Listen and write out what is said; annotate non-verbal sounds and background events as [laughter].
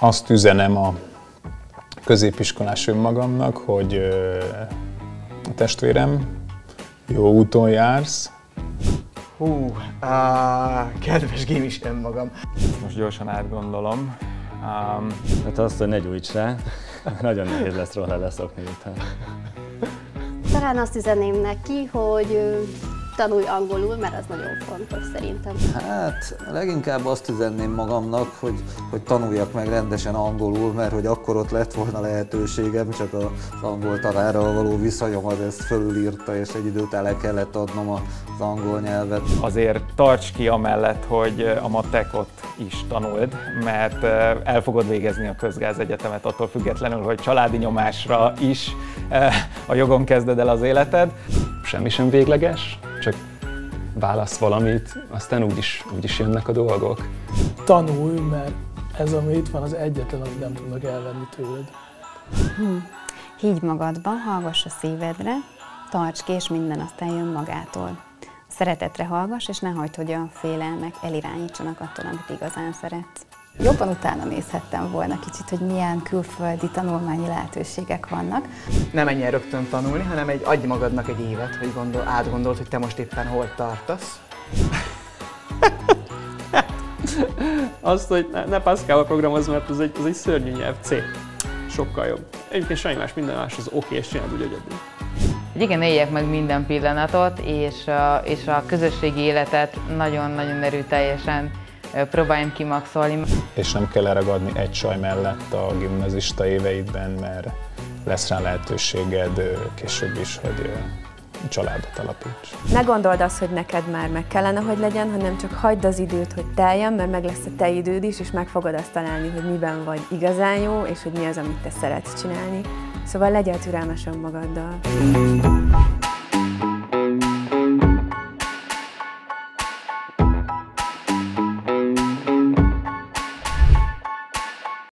azt üzenem a középiskolás önmagamnak, hogy ö, a testvérem, jó úton jársz, Hú, á, kedves gémis önmagam. Most gyorsan átgondolom. Um, Hát azt, hogy ne gyújts rá, [laughs] nagyon nehéz lesz róla leszokni után. Talán azt üzenném neki, hogy tanulj angolul, mert az nagyon fontos szerintem. Hát leginkább azt üzenném magamnak, hogy, hogy tanuljak meg rendesen angolul, mert hogy akkor ott lett volna lehetőségem, csak az angol tanára való viszonyom az ezt fölülírta, és egy idő után le kellett adnom az angol nyelvet. azért tarts ki amellett, hogy a matekot is tanuld, mert eh, el fogod végezni a közgázegyetemet attól függetlenül, hogy családi nyomásra is eh, a jogon kezded el az életed. semmi sem végleges, csak válasz valamit, aztán úgyis, úgyis jönnek a dolgok. tanulj, mert ez, ami itt van, az egyetlen, amit nem tudnak elvenni tőled. Higgy magadba, hallgass a szívedre, tarts ki, és minden aztán jön magától. Szeretetre hallgass, és ne hagyd, hogy a félelmek elirányítsanak attól, amit igazán szeretsz. Jobban utána nézhettem volna kicsit, hogy milyen külföldi tanulmányi lehetőségek vannak. Nem el rögtön tanulni, hanem egy, adj magadnak egy évet, hogy gondol, átgondold, hogy te most éppen hol tartasz. [laughs] Azt, hogy ne, ne Pascal programoz, mert az egy, az egy szörnyű nyelv, C. Sokkal jobb. Egyébként semmi más, minden más az oké, és csináld úgy egyedül. Hogy igen, éljek meg minden pillanatot, és a, és a közösségi életet nagyon-nagyon erőteljesen próbáljam kimaxolni. és nem kell leragadni egy saj mellett a gimnazista éveidben, mert lesz rá lehetőséged később is, hogy családot alapíts. Ne gondold azt, hogy neked már meg kellene, hogy legyen, hanem csak hagyd az időt, hogy teljen, mert meg lesz a te időd is, és meg fogod azt találni, hogy miben vagy igazán jó, és hogy mi az, amit te szeretsz csinálni. Szóval legyél türelmes önmagaddal.